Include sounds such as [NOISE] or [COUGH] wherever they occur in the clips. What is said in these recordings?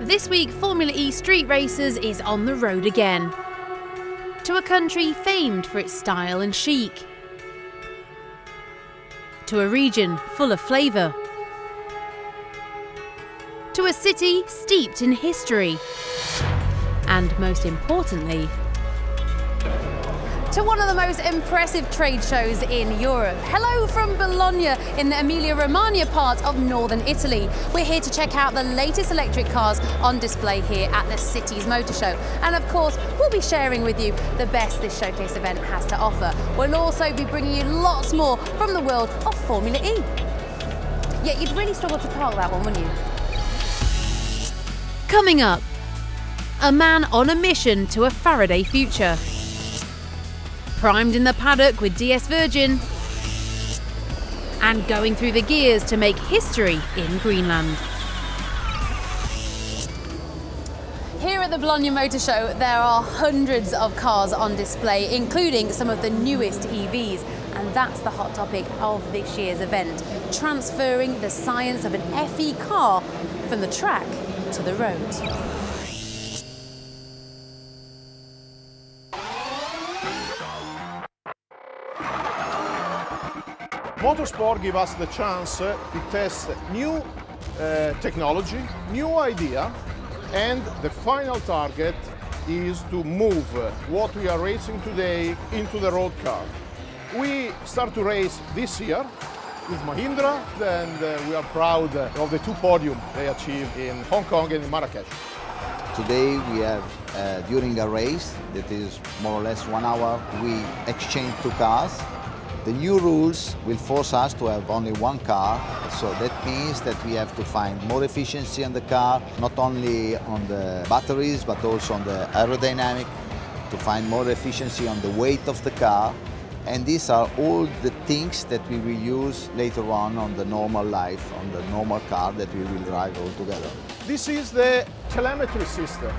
This week, Formula E Street Racers is on the road again. To a country famed for its style and chic. To a region full of flavour. To a city steeped in history. And most importantly, to one of the most impressive trade shows in Europe. Hello from Bologna in the Emilia-Romagna part of northern Italy. We're here to check out the latest electric cars on display here at the city's motor show. And of course, we'll be sharing with you the best this showcase event has to offer. We'll also be bringing you lots more from the world of Formula E. Yet you'd really struggle to park that one, wouldn't you? Coming up, a man on a mission to a Faraday future primed in the paddock with DS Virgin, and going through the gears to make history in Greenland. Here at the Bologna Motor Show, there are hundreds of cars on display, including some of the newest EVs. And that's the hot topic of this year's event transferring the science of an FE car from the track to the road. Motorsport give us the chance to test new uh, technology, new idea, and the final target is to move what we are racing today into the road car. We start to race this year with Mahindra, and uh, we are proud of the two podiums they achieved in Hong Kong and in Marrakesh. Today we have, uh, during a race that is more or less one hour, we exchange two cars the new rules will force us to have only one car, so that means that we have to find more efficiency on the car, not only on the batteries, but also on the aerodynamic, to find more efficiency on the weight of the car. And these are all the things that we will use later on on the normal life, on the normal car that we will drive all together. This is the telemetry system.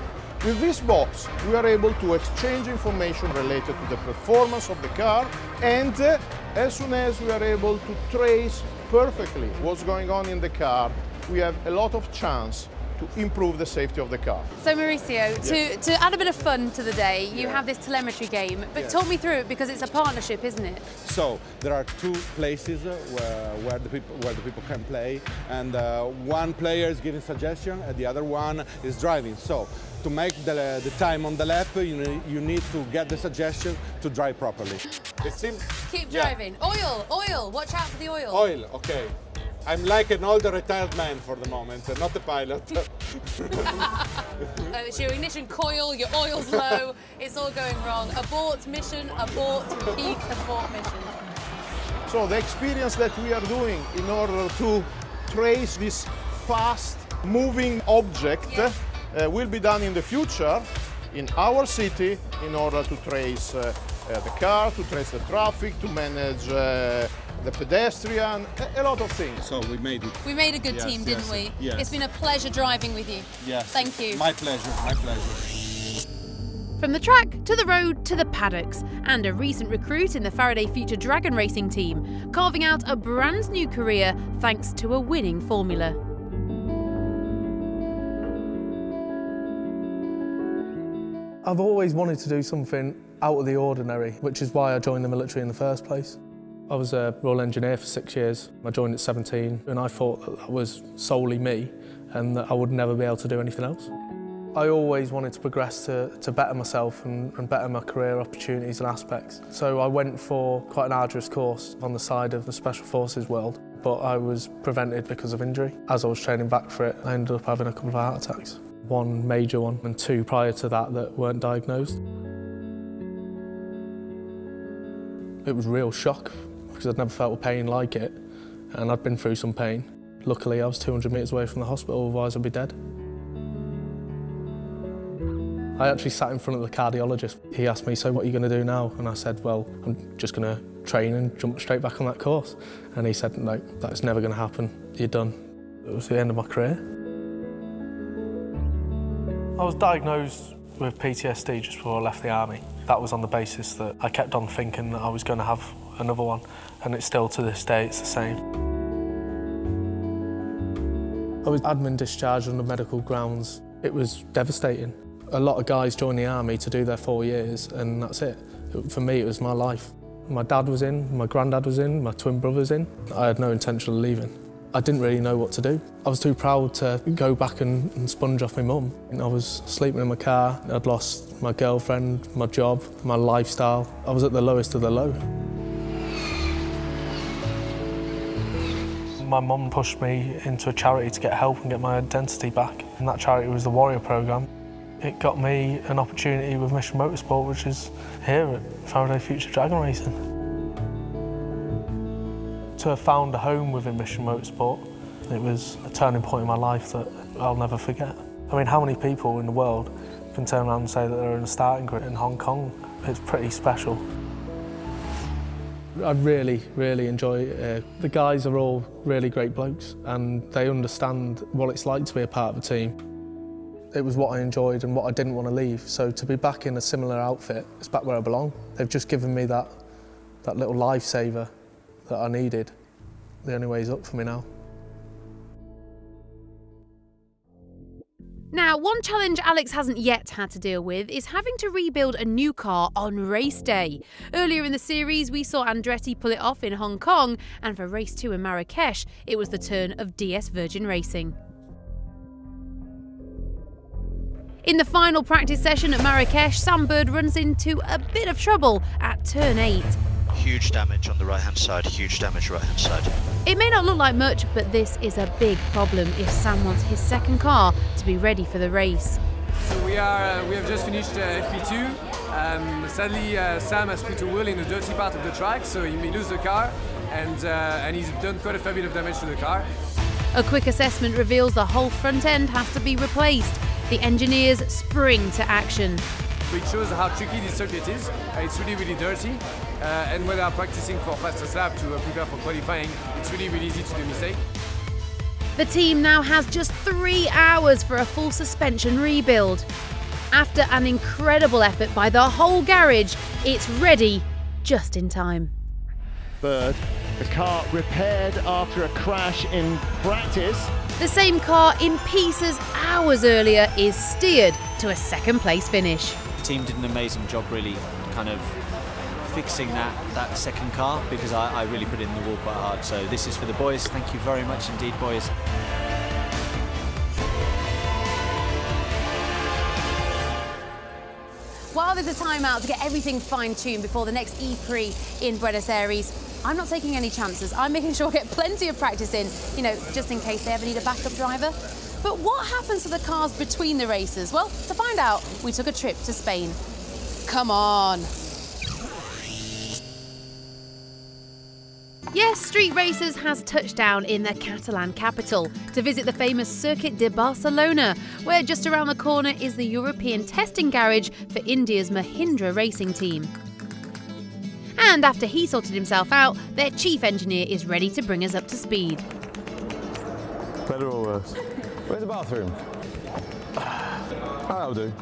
With this box, we are able to exchange information related to the performance of the car and uh, as soon as we are able to trace perfectly what's going on in the car, we have a lot of chance to improve the safety of the car. So Mauricio, yes. to, to add a bit of fun to the day, you yeah. have this telemetry game, but yes. talk me through it because it's a partnership, isn't it? So there are two places where, where the people where the people can play, and uh, one player is giving suggestion, and the other one is driving. So to make the, the time on the lap, you, you need to get the suggestion to drive properly. It seems. Keep driving. Yeah. Oil, oil. Watch out for the oil. Oil. Okay. I'm like an older retired man for the moment, not a pilot. uh, [LAUGHS] it's your ignition coil, your oil's low, it's all going wrong. Abort mission, abort, repeat, abort mission. So the experience that we are doing in order to trace this fast moving object yeah. Uh, will be done in the future in our city in order to trace uh, uh, the car, to trace the traffic, to manage uh, the pedestrian, a, lot of things. So we made it. We made a good yes, team, didn't yes, we? Yes. It's been a pleasure driving with you. Yes. Thank you. My pleasure, my pleasure. From the track to the road to the paddocks, and a recent recruit in the Faraday Future Dragon Racing team, carving out a brand new career thanks to a winning formula. I've always wanted to do something out of the ordinary, which is why I joined the military in the first place. I was a Royal Engineer for six years. I joined at 17 and I thought that, that was solely me and that I would never be able to do anything else. I always wanted to progress to, to better myself and, and better my career opportunities and aspects. So I went for quite an arduous course on the side of the Special Forces world, but I was prevented because of injury. As I was training back for it, I ended up having a couple of heart attacks. One major one and two prior to that that weren't diagnosed. It was real shock because I'd never felt a pain like it and I'd been through some pain. Luckily I was 200 metres away from the hospital, otherwise I'd be dead. I actually sat in front of the cardiologist. He asked me, so what are you going to do now? And I said, well, I'm just going to train and jump straight back on that course. And he said, no, that's never going to happen. You're done. It was the end of my career. I was diagnosed with PTSD just before I left the army. That was on the basis that I kept on thinking that I was going to have another one, and it's still to this day it's the same. I was admin discharged under medical grounds. It was devastating. A lot of guys join the army to do their four years and that's it. For me, it was my life. My dad was in, my granddad was in, my twin brother's in. I had no intention of leaving. I didn't really know what to do. I was too proud to go back and, and sponge off my mum. I was sleeping in my car, I'd lost my girlfriend, my job, my lifestyle. I was at the lowest of the low. My mum pushed me into a charity to get help and get my identity back. And that charity was the Warrior Programme. It got me an opportunity with Mission Motorsport, which is here at Faraday Future Dragon Racing. To have found a home within Mission Motorsport, it was a turning point in my life that I'll never forget. I mean, how many people in the world can turn around and say that they're in a starting grid in Hong Kong? It's pretty special. I really, really enjoy it. Uh, the guys are all really great blokes and they understand what it's like to be a part of a team. It was what I enjoyed and what I didn't want to leave. So to be back in a similar outfit, it's back where I belong. They've just given me that, that little lifesaver that I needed. The only way is up for me now. Now, one challenge Alex hasn't yet had to deal with is having to rebuild a new car on race day. Earlier in the series, we saw Andretti pull it off in Hong Kong, and for race two in Marrakesh, it was the turn of DS Virgin Racing. In the final practice session at Marrakesh, Sam Bird runs into a bit of trouble at turn 8. Huge damage on the right hand side, huge damage right hand side. It may not look like much, but this is a big problem if Sam wants his second car to be ready for the race. So we are uh, we have just finished uh, FP2. Um, sadly, uh, Sam has put a wheel in the dirty part of the track, so he may lose the car, and uh, and he's done quite a fair bit of damage to the car. A quick assessment reveals the whole front end has to be replaced. The engineers spring to action. It shows how tricky this circuit is. Uh, it's really, really dirty. Uh, and when I'm practicing for fastest lap to uh, prepare for qualifying, it's really, really easy to do mistake. The team now has just three hours for a full suspension rebuild. After an incredible effort by the whole garage, it's ready just in time. Bird, the car repaired after a crash in practice. The same car in pieces hours earlier is steered to a second place finish. The team did an amazing job really kind of fixing that, that second car because I, I really put in the wall quite hard. So this is for the boys. Thank you very much indeed, boys. While there's a timeout to get everything fine-tuned before the next ePrix in Buenos Aires, I'm not taking any chances. I'm making sure I get plenty of practice in, you know, just in case they ever need a backup driver. But what happens to the cars between the races? Well, to find out, we took a trip to Spain. Come on. Yes, Street Racers has touched down in the Catalan capital to visit the famous Circuit de Barcelona, where just around the corner is the European testing garage for India's Mahindra racing team. And after he sorted himself out, their chief engineer is ready to bring us up to speed. Better or worse? Where's the bathroom? That'll do.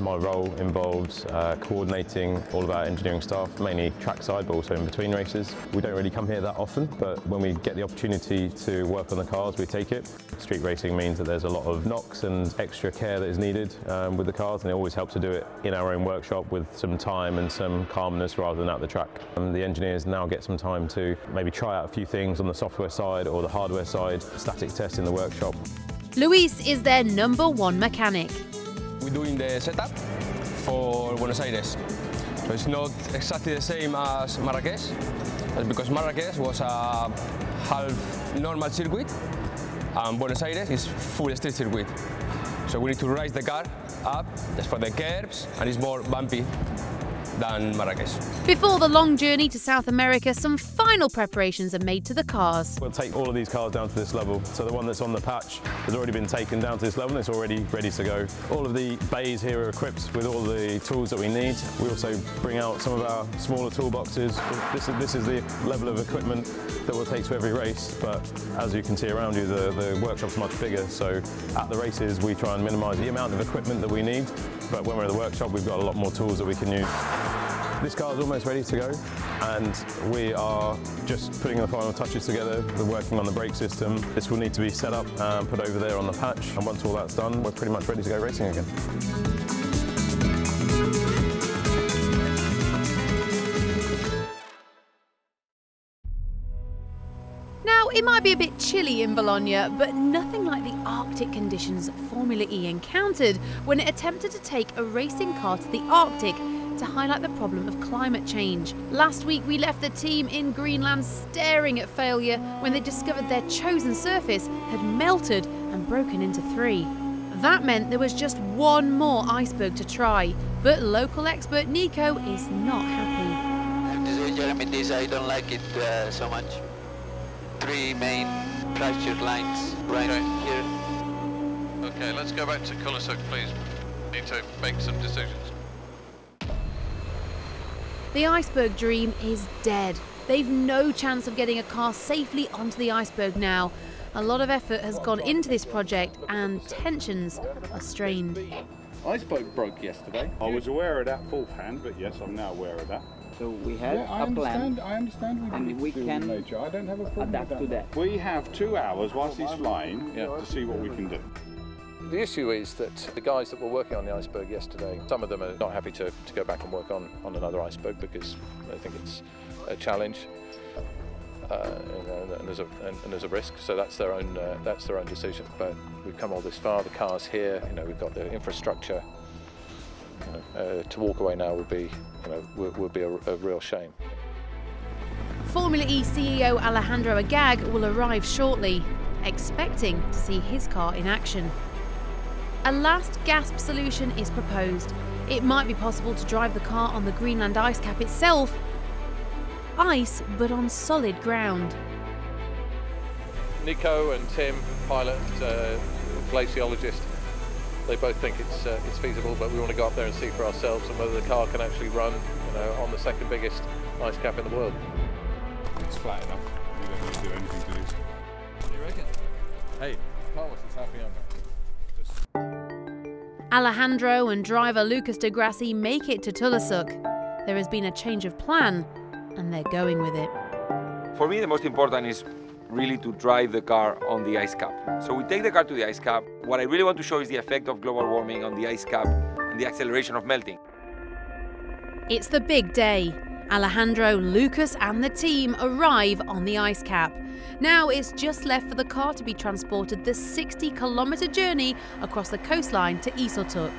My role involves uh, coordinating all of our engineering staff, mainly trackside, but also in between races. We don't really come here that often, but when we get the opportunity to work on the cars, we take it. Street racing means that there's a lot of knocks and extra care that is needed um, with the cars, and it always helps to do it in our own workshop with some time and some calmness rather than at the track. And the engineers now get some time to maybe try out a few things on the software side or the hardware side, static test in the workshop. Luis is their number one mechanic. We're doing the setup for Buenos Aires. So it's not exactly the same as Marrakesh, because Marrakesh was a half normal circuit, and Buenos Aires is full street circuit. So we need to raise the car up just for the curbs, and it's more bumpy than Marrakesh. Before the long journey to South America, some final preparations are made to the cars. We'll take all of these cars down to this level. So the one that's on the patch has already been taken down to this level and it's already ready to go. All of the bays here are equipped with all the tools that we need. We also bring out some of our smaller toolboxes. This is, this is the level of equipment that we'll take to every race, but as you can see around you, the, the workshop's much bigger. So at the races, we try and minimise the amount of equipment that we need, but when we're at the workshop, we've got a lot more tools that we can use. This car is almost ready to go and we are just putting the final touches together. We're working on the brake system. This will need to be set up and put over there on the patch and once all that's done we're pretty much ready to go racing again. Now, it might be a bit chilly in Bologna, but nothing like the Arctic conditions Formula E encountered when it attempted to take a racing car to the Arctic to highlight the problem of climate change. Last week, we left the team in Greenland staring at failure when they discovered their chosen surface had melted and broken into three. That meant there was just one more iceberg to try, but local expert Nico is not happy. This is Jeremy This I don't like it uh, so much. Three main fractured lines right here. Okay, let's go back to Kulusuk, please. Need to make some decisions. The iceberg dream is dead. They've no chance of getting a car safely onto the iceberg now. A lot of effort has gone into this project and tensions are strained. Iceberg broke yesterday. I was aware of that beforehand, but yes, I'm now aware of that. So we have yeah, I a understand, plan. I understand we and we can nature. I don't have a problem adapt with to that. We have two hours whilst he's flying to see what we can do. The issue is that the guys that were working on the iceberg yesterday, some of them are not happy to, to go back and work on, on another iceberg because they think it's a challenge uh, and, and, there's a, and, and, there's a risk. So that's their own uh, that's their own decision. But we've come all this far. The car's here. You know, we've got the infrastructure. You know, uh, to walk away now would be, you know, would, would be a, a real shame. Formula E CEO Alejandro Agag will arrive shortly, expecting to see his car in action. A last gasp solution is proposed. It might be possible to drive the car on the Greenland ice cap itself. Ice, but on solid ground. Nico and Tim, pilot, uh, glaciologist, they both think it's uh, it's feasible, but we want to go up there and see for ourselves and whether the car can actually run, you know, on the second biggest ice cap in the world. It's flat enough. We don't need to do anything to this. What do you reckon? Hey, Carlos is happy on Alejandro and driver Lucas di Grassi make it to Tulasuk. There has been a change of plan, and they're going with it. For me, the most important is really to drive the car on the ice cap. So we take the car to the ice cap. What I really want to show is the effect of global warming on the ice cap and the acceleration of melting. It's the big day. Alejandro, Lucas, and the team arrive on the ice cap. Now it's just left for the car to be transported the 60 kilometre journey across the coastline to Isotuk.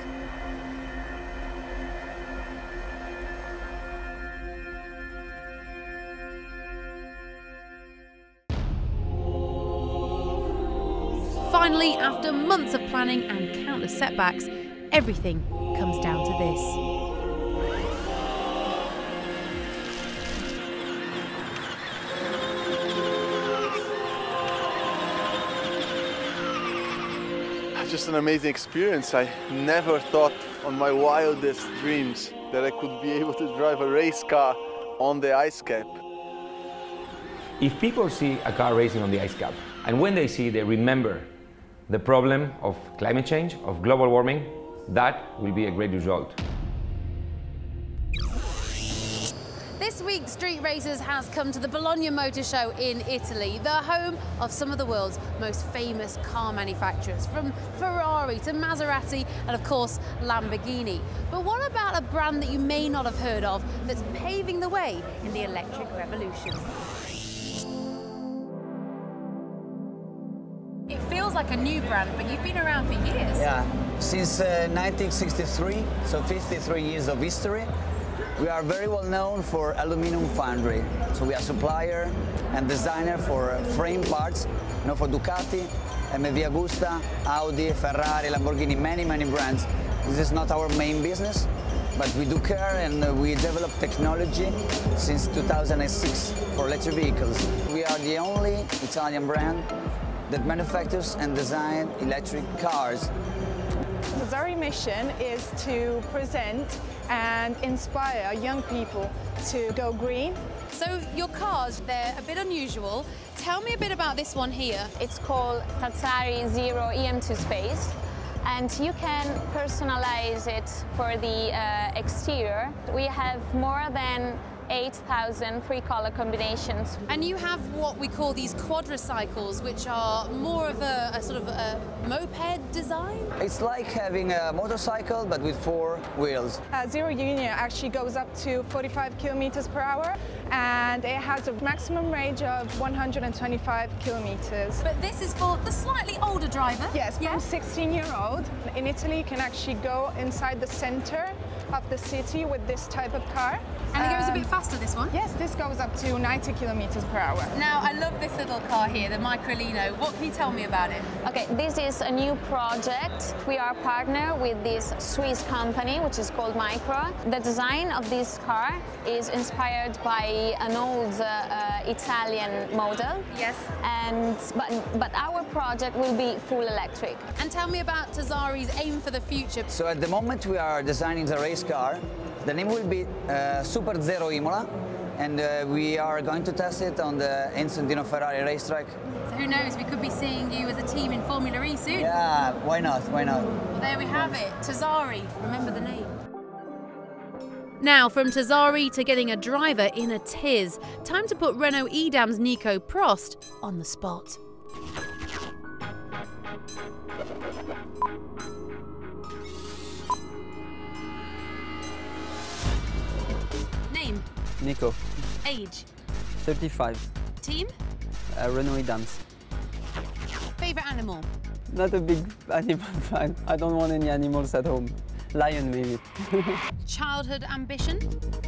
Finally, after months of planning and countless setbacks, everything comes down to this. Just an amazing experience. I never thought on my wildest dreams that I could be able to drive a race car on the ice cap. If people see a car racing on the ice cap, and when they see, they remember the problem of climate change, of global warming, that will be a great result. Week, Street Racers has come to the Bologna Motor Show in Italy, the home of some of the world's most famous car manufacturers, from Ferrari to Maserati and, of course, Lamborghini. But what about a brand that you may not have heard of that's paving the way in the electric revolution? It feels like a new brand, but you've been around for years. Yeah, since uh, 1963, so 53 years of history. We are very well known for aluminum foundry. So we are supplier and designer for frame parts, you know, for Ducati, MV Agusta, Audi, Ferrari, Lamborghini, many, many brands. This is not our main business, but we do care and we develop technology since 2006 for electric vehicles. We are the only Italian brand that manufactures and design electric cars. The very mission is to present and inspire young people to go green. So your cars, they're a bit unusual. Tell me a bit about this one here. It's called Tazzari Zero EM2 Space. and you can personalize it for the uh, exterior. We have more than 8,000 three color combinations. And you have what we call these quadricycles, which are more of a, a sort of a moped design? It's like having a motorcycle but with four wheels. Uh, Zero Junior actually goes up to 45 kilometers per hour and it has a maximum range of 125 kilometers. But this is for the slightly older driver? Yes, from 16 year old. In Italy, you can actually go inside the center of the city with this type of car. And it goes a bit faster, this one? Yes, this goes up to 90 kilometers per hour. Now, I love this little car here, the Microlino. What can you tell me about it? Okay, this is a new project. We are partner with this Swiss company, which is called Micro. The design of this car is inspired by an old uh, uh, Italian model. Yes. And but but our project will be full electric. And tell me about Tazzari's aim for the future. So at the moment we are designing the race car. The name will be uh, Super Zero Imola and uh, we are going to test it on the Dino Ferrari racetrack. So who knows, we could be seeing you as a team in Formula E soon. Yeah, why not, why not? Well, there we have it, Tazzari, remember the name. Now, from Tazzari to getting a driver in a Tiz, time to put Renault e.dams' Nico Prost on the spot. Nico, age, 35, team, uh, Renault Dams. favourite animal, Not a big animal [LAUGHS] fan. I don't want any animals at home. Lion maybe. [LAUGHS] childhood ambition,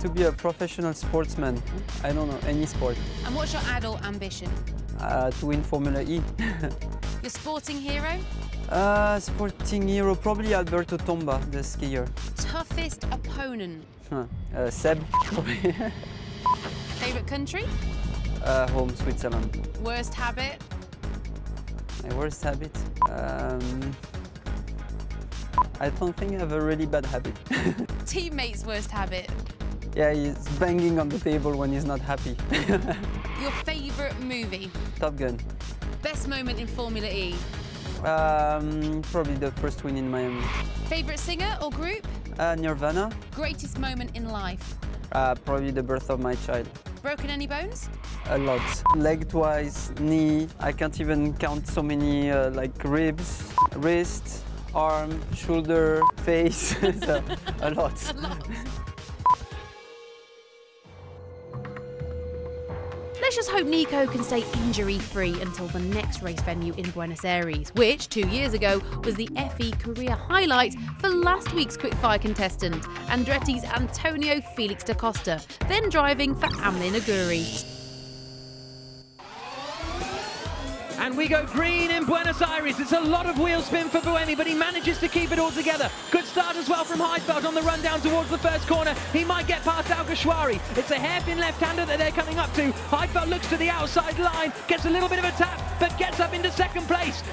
to be a professional sportsman, I don't know, any sport. and what's your adult ambition? Uh, to win Formula E. [LAUGHS] Your sporting hero, uh, sporting hero, probably Alberto Tomba, the skier. toughest opponent, Huh. Uh, Seb, favourite country, uh, home, Switzerland. worst habit, My worst habit? Um, I don't think I have a really bad habit. [LAUGHS] teammate's worst habit, yeah, he's banging on the table when he's not happy. [LAUGHS] your favourite movie, Top Gun. best moment in Formula E, Um, probably the first win in Miami. favourite singer or group, Uh, Nirvana, greatest moment in life, uh, probably the birth of my child. Broken any bones, A lot. Leg twice, knee. I can't even count so many uh, like ribs, wrist, arm, shoulder, face. [LAUGHS] so, a lot. [LAUGHS] Let's just hope Nico can stay injury free until the next race venue in Buenos Aires, which two years ago was the FE career highlight for last week's quickfire contestant, Andretti's Antonio Felix da Costa, then driving for Amlin Aguri. And we go green in Buenos Aires. It's a lot of wheel spin for Buemi, but he manages to keep it all together. Good start as well from Heidfeld on the run down towards the first corner. He might get past Alguersuari. It's a hairpin left-hander that they're coming up to. Heidfeld looks to the outside line, gets a little bit of a tap, but gets up into second place.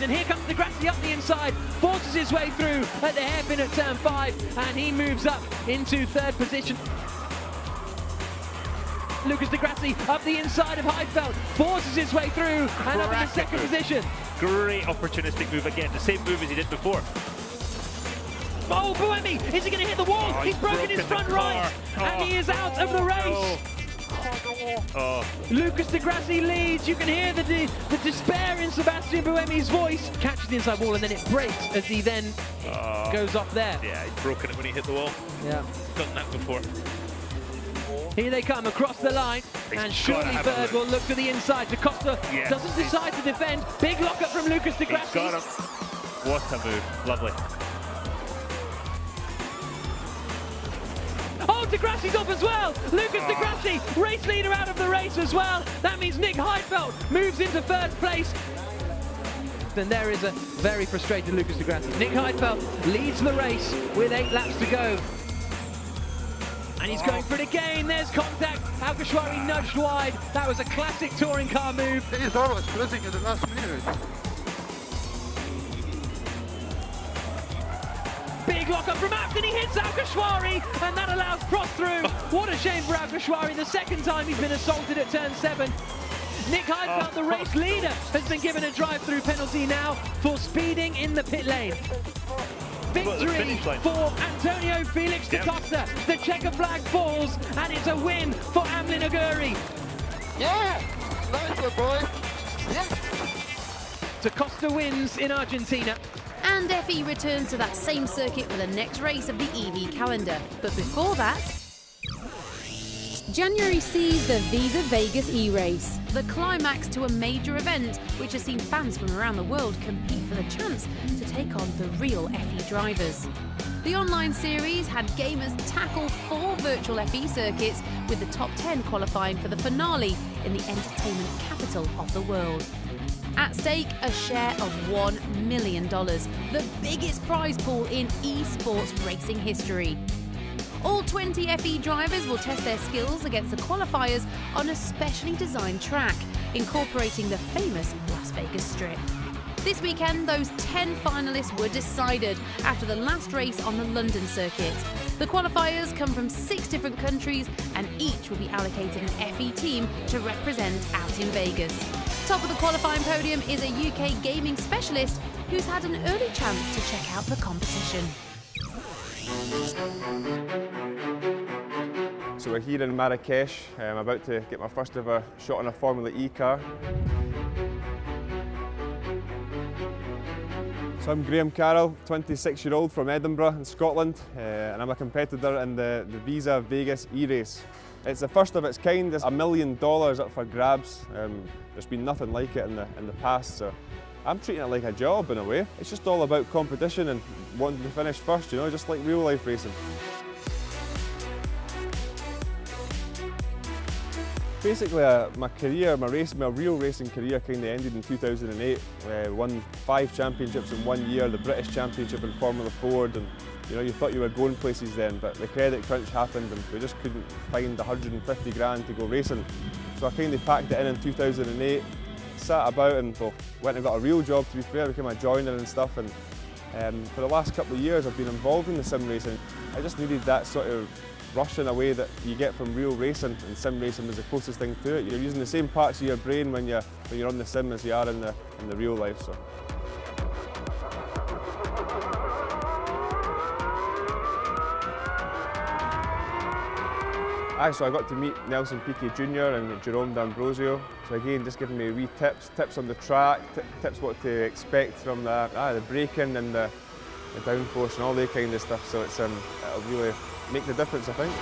And here comes di Grassi up the inside, forces his way through at the hairpin at turn five, and he moves up into third position. Lucas di Grassi up the inside of Heidfeld, forces his way through and up into second position. Great opportunistic move again, the same move as he did before. Oh, Buemi, is he going to hit the wall? Oh, he's, he's broken, his front right, car. and he is out of the Oh, race. Oh, Lucas di Grassi leads. You can hear the, the, the despair in Sebastian Buemi's voice. Catches the inside wall and then it breaks as he then oh. goes off there. Yeah, he's broken it when he hit the wall. Yeah. Done that before. Here they come across the line, He's and surely Bird will look to the inside. Da Costa Yes, doesn't decide to defend. Big lockup from Lucas de He's Grassi. got him. What a move. Lovely. Oh, di Grassi's off as well. Lucas. Ah. di Grassi, race leader out of the race as well. That means Nick Heidfeld moves into first place. Then there is a very frustrated Lucas di Grassi. Nick Heidfeld leads the race with eight laps to go. And he's going for it again. There's contact. Alguersuari nudged wide. That was a classic touring car move. He's always closing at the last minute. Big lock up from Abt. He hits Alguersuari, and that allows cross through. What a shame for Alguersuari. The second time he's been assaulted at turn seven. Nick Heidfeld, oh, the race leader, has been given a drive-through penalty now for speeding in the pit lane. Victory for Antonio Felix da Costa. The checker flag falls, and it's a win for Amlin Aguri. Yeah! Nice one, boy. Yes! Da Costa wins in Argentina. And FE returns to that same circuit for the next race of the EV calendar. But before that, January sees the Visa Vegas e-race, the climax to a major event which has seen fans from around the world compete for the chance to take on the real FE drivers. The online series had gamers tackle four virtual FE circuits with the top 10 qualifying for the finale in the entertainment capital of the world. At stake, a share of $1 million, the biggest prize pool in esports racing history. All 20 FE drivers will test their skills against the qualifiers on a specially designed track, incorporating the famous Las Vegas Strip. This weekend, those 10 finalists were decided after the last race on the London circuit. The qualifiers come from six different countries and each will be allocated an FE team to represent out in Vegas. Top of the qualifying podium is a UK gaming specialist who's had an early chance to check out the competition. So we're here in Marrakesh. I'm about to get my first ever shot on a Formula E car. So I'm Graham Carroll, 26 year old from Edinburgh in Scotland, uh, and I'm a competitor in the, the Visa Vegas e-race. It's the first of its kind, it's a million dollars up for grabs. Um, there's been nothing like it in the, in the past, so I'm treating it like a job in a way. It's just all about competition and wanting to finish first, you know, just like real life racing. Basically, uh, my career, my race, my real racing career kind of ended in 2008. I uh, won five championships in one year, the British Championship in Formula Ford, and you know, you thought you were going places then, but the credit crunch happened and we just couldn't find 150 grand to go racing. So I kind of packed it in in 2008, sat about and well, went and got a real job to be fair, became a joiner and stuff. And um, for the last couple of years I've been involved in the sim racing. I just needed that sort of rush in a way that you get from real racing and sim racing was the closest thing to it. You're using the same parts of your brain when you're, when you're on the sim as you are in the, in the real life. So. Aye, so I got to meet Nelson Piquet Jr. and Jerome D'Ambrosio. So again, just giving me wee tips, tips on the track, tips what to expect from the, ah, the braking and the, the downforce and all that kind of stuff. So it's, um, it'll really make the difference, I think.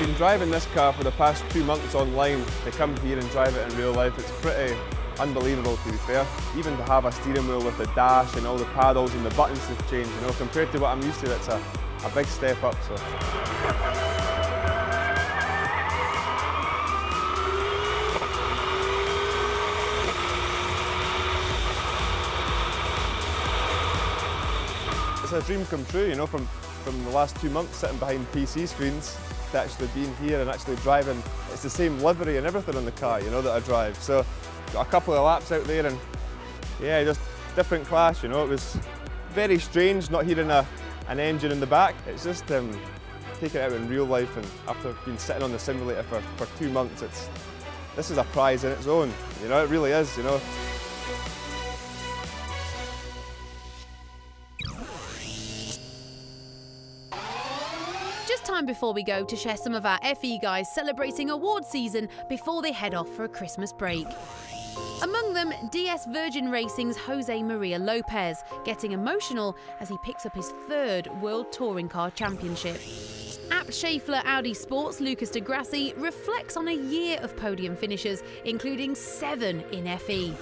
Been driving this car for the past two months online. To come here and drive it in real life, it's pretty unbelievable to be fair. Even to have a steering wheel with the dash and all the paddles and the buttons to change, you know, compared to what I'm used to, it's a, a big step up. So. It's a dream come true, you know, from, from the last two months sitting behind PC screens to actually being here and actually driving. It's the same livery and everything on the car, you know, that I drive. So got a couple of laps out there and yeah, just different class, you know. It was very strange not hearing a, an engine in the back. It's just um, taking it out in real life and after being sitting on the simulator for, for two months, it's this is a prize in its own, you know, it really is, you know. Just time before we go to share some of our FE guys celebrating award season before they head off for a Christmas break. Among them, DS Virgin Racing's Jose Maria Lopez, getting emotional as he picks up his third World Touring Car Championship. Abt Schaeffler Audi Sports Lucas di Grassi reflects on a year of podium finishes, including seven in FE.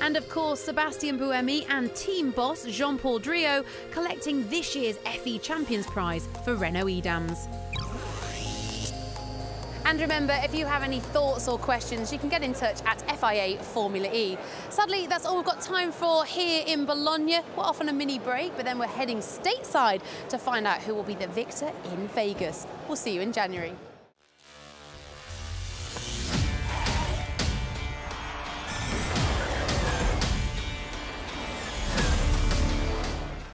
And of course, Sebastian Buemi and team boss Jean Paul Driot collecting this year's FE Champions Prize for Renault e.dams. And remember, if you have any thoughts or questions, you can get in touch at FIA Formula E. Sadly, that's all we've got time for here in Bologna. We're off on a mini break, but then we're heading stateside to find out who will be the victor in Vegas. We'll see you in January.